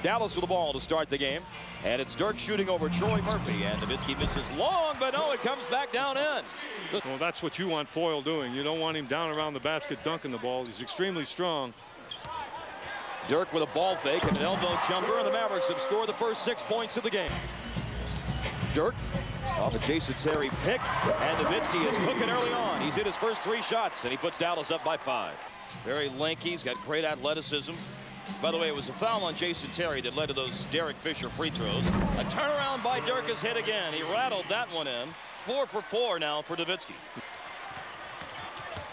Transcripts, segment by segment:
Dallas with the ball to start the game. And it's Dirk shooting over Troy Murphy. And Nowitzki misses long, but no, it comes back down in. Well, that's what you want Foyle doing. You don't want him down around the basket dunking the ball. He's extremely strong. Dirk with a ball fake and an elbow jumper, and the Mavericks have scored the first six points of the game. Dirk off a Jason Terry pick, and Nowitzki is cooking early on. He's hit his first three shots, and he puts Dallas up by five. Very lanky. He's got great athleticism. By the way, it was a foul on Jason Terry that led to those Derek Fisher free throws. A turnaround by Dirk is hit again. He rattled that one in. Four for four now for Nowitzki.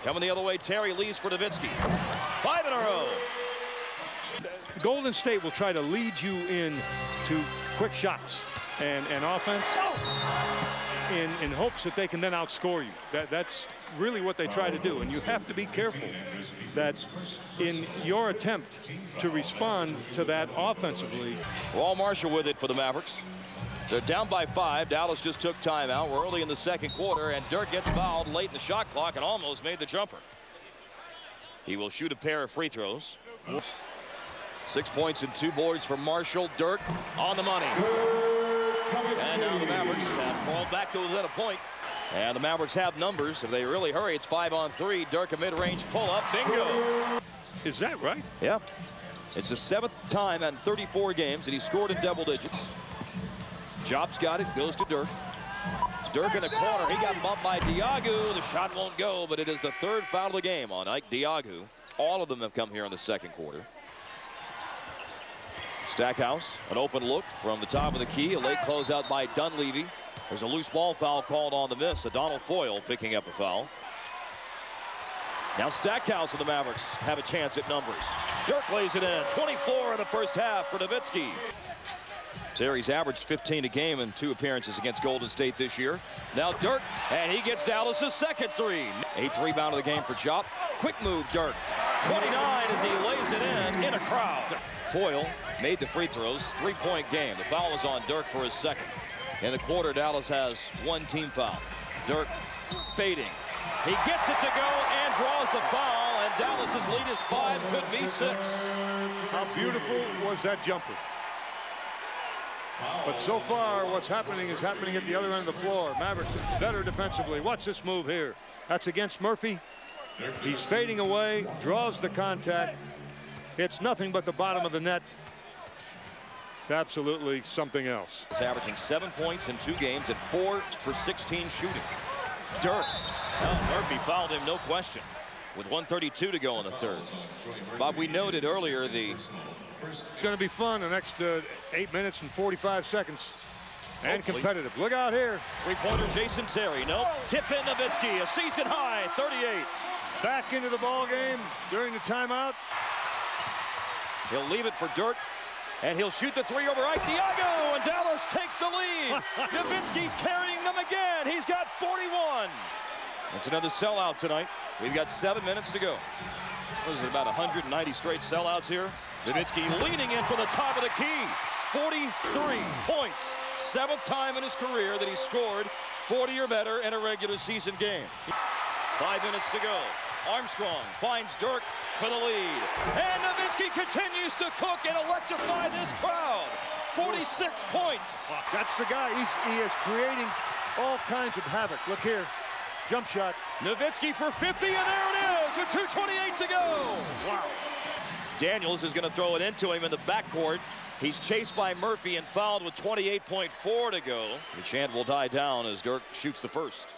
Coming the other way, Terry leaves for Nowitzki. Five in a row. Golden State will try to lead you in to quick shots and, and offense in, in hopes that they can then outscore you. That, that's really what they try to do. And you have to be careful that in your attempt to respond to that offensively. Wall Marshall with it for the Mavericks. They're down by five. Dallas just took timeout. We're early in the second quarter, and Dirk gets fouled late in the shot clock and almost made the jumper. He will shoot a pair of free throws. Six points and two boards for Marshall. Dirk on the money. And now the Mavericks crawled back to within a point. And the Mavericks have numbers. If they really hurry, it's five on three. Dirk a mid-range pull-up. Bingo. Is that right? Yeah. It's the seventh time in 34 games that he scored in double digits. Jobs got it. Goes to Dirk. Dirk in the corner. He got bumped by Diogu. The shot won't go, but it is the third foul of the game on Ike Diogu. All of them have come here in the second quarter. Stackhouse, an open look from the top of the key. A late closeout by Dunleavy. There's a loose ball foul called on the miss. Adonal Foyle picking up a foul. Now Stackhouse and the Mavericks have a chance at numbers. Dirk lays it in. 24 in the first half for Nowitzki. Terry's averaged 15 a game in two appearances against Golden State this year. Now Dirk, and he gets Dallas's second three. Eighth rebound of the game for Chop. Quick move, Dirk. 29 as he lays it in in a crowd. Foyle made the free throws. Three-point game. The foul is on Dirk for his second. In the quarter, Dallas has one team foul. Dirk fading. He gets it to go and draws the foul, and Dallas's lead is five, could be six. How beautiful was that jumper? But so far, what's happening is happening at the other end of the floor. Mavericks better defensively. Watch this move here. That's against Murphy. He's fading away, draws the contact. It's nothing but the bottom of the net. It's absolutely something else. He's averaging seven points in two games and four for 16 shooting. Dirk. Now Murphy fouled him, no question, with 132 to go in the third. Bob, we noted earlier the It's going to be fun the next uh, eight minutes and 45 seconds. And Hopefully. competitive. Look out here. three-pointer Jason Terry. Nope. Tip in Nowitzki, a season high, 38. Back into the ball game during the timeout. He'll leave it for Dirk. And he'll shoot the three over Ike Diogu, and Dallas takes the lead. Nowitzki's carrying them again. He's got 41. It's another sellout tonight. We've got seven minutes to go. What is it, about 190 straight sellouts here? Nowitzki leaning in for the top of the key. 43 points. Seventh time in his career that he scored 40 or better in a regular season game. Five minutes to go. Armstrong finds Dirk for the lead. And Nowitzki continues to cook and electrify this crowd. 46 points. That's the guy. He's, he is creating all kinds of havoc. Look here. Jump shot. Nowitzki for 50, and there it is with 2.28 to go. Wow. Daniels is going to throw it into him in the backcourt. He's chased by Murphy and fouled with 28.4 to go. The chant will die down as Dirk shoots the first.